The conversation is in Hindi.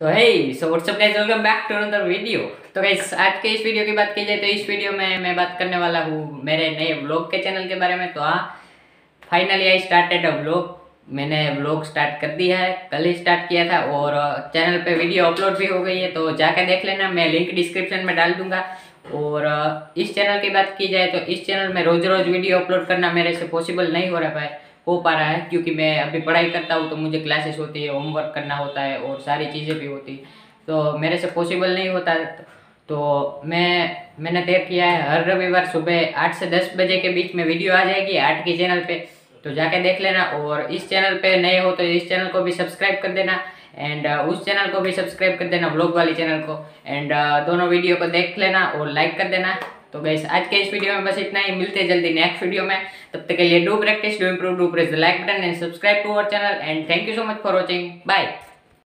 तो hey so what's up guys welcome back to another video तो गाइस आज के इस वीडियो की बात की जाए तो इस वीडियो में मैं बात करने वाला हूँ मेरे नए व्लॉग के चैनल के बारे में। तो हाँ finally I started a vlog मैंने व्लॉग स्टार्ट कर दिया है। कल ही स्टार्ट किया था और चैनल पे वीडियो अपलोड भी हो गई है। तो जाकर देख लेना, मैं लिंक डिस्क्रिप्शन में डाल दूँगा। और इस चैनल की बात की जाए तो इस चैनल में रोज रोज वीडियो अपलोड करना मेरे से पॉसिबल नहीं हो रहा है। हो पा रहा है क्योंकि मैं अभी पढ़ाई करता हूँ तो मुझे क्लासेस होती है होमवर्क करना होता है और सारी चीज़ें भी होती तो मेरे से पॉसिबल नहीं होता तो मैं मैंने तय किया है हर रविवार सुबह आठ से दस बजे के बीच में वीडियो आ जाएगी आठ के चैनल पे। तो जाके देख लेना और इस चैनल पे नए हो तो इस चैनल को भी सब्सक्राइब कर देना एंड uh, उस चैनल को भी सब्सक्राइब कर देना ब्लॉग वाली चैनल को एंड uh, दोनों वीडियो को देख लेना और लाइक कर देना। तो गैस आज के इस वीडियो में बस इतना ही। मिलते हैं जल्दी नेक्स्ट वीडियो में। तब तक के लिए do practice do improve do press the like button and subscribe to our channel and thank you so much for watching bye